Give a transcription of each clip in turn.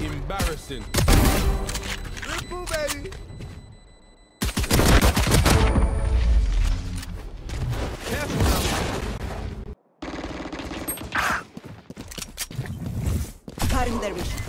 Embarrassing. Triple, baby. Cutting their vision.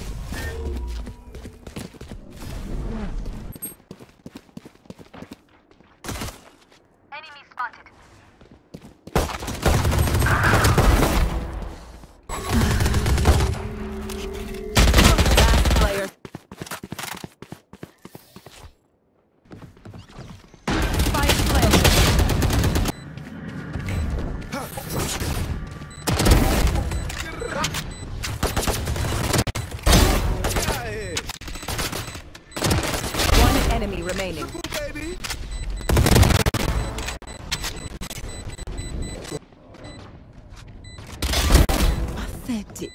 Pathetic.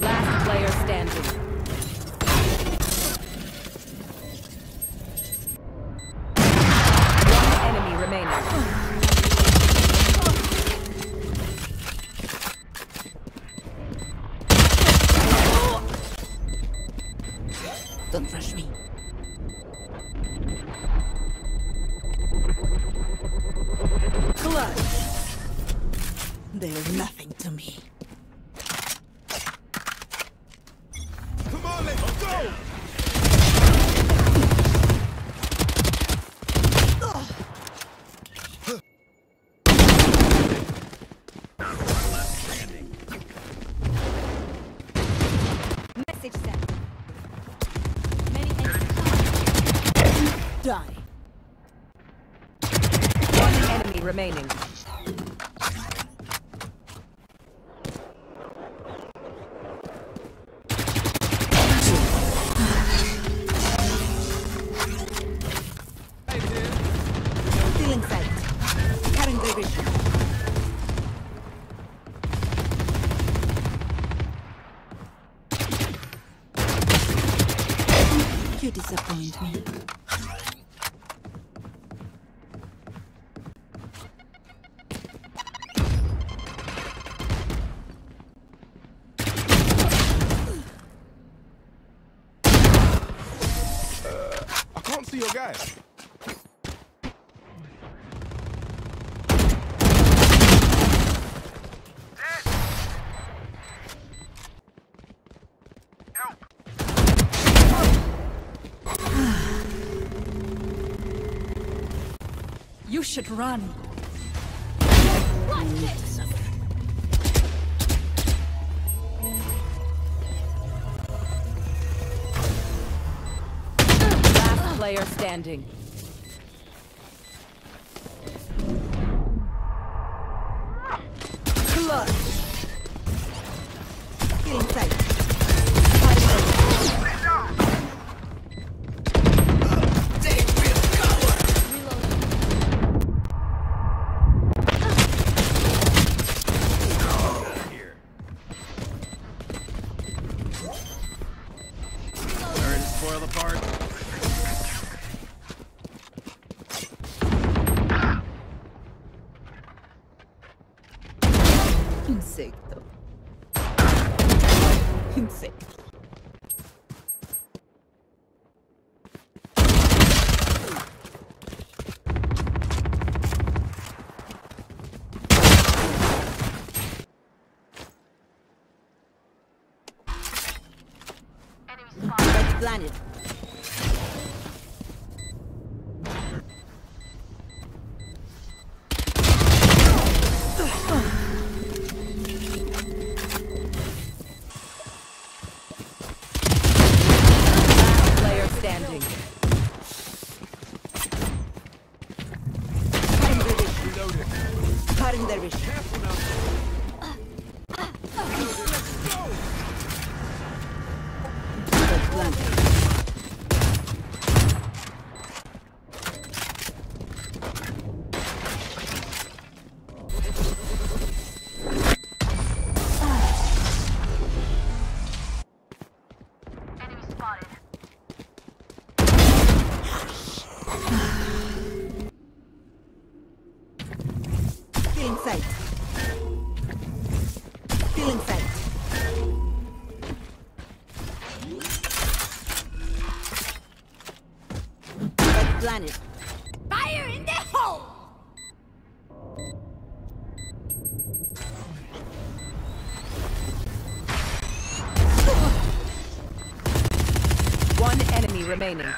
Last player standing. They're nothing to me. Come on, let's go. Message sent. Many enemies. Die. One enemy remaining. Cutting. You disappoint me. Uh, I can't see your guy. You should run. Last player standing. Clutch. Stealing sight. Insecto. Insecto. Planet. Vision. Planet. Fire in the hole! One enemy remaining.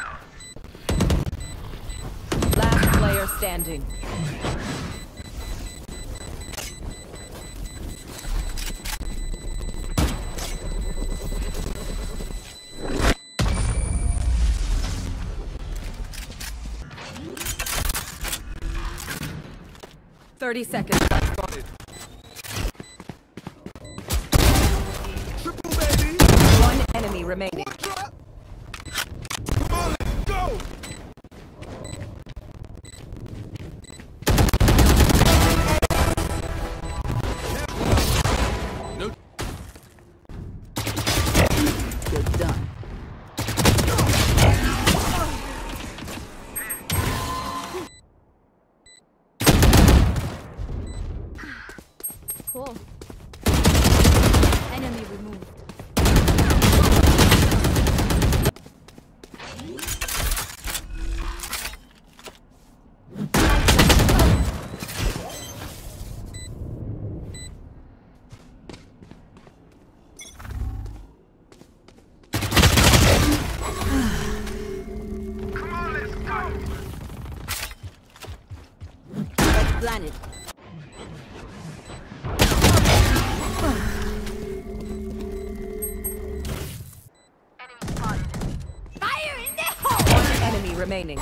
Last player standing. Thirty seconds. Spotted. Triple, baby. One enemy remaining. Planet. Enemy spotted. Fire in the hole! One enemy remaining.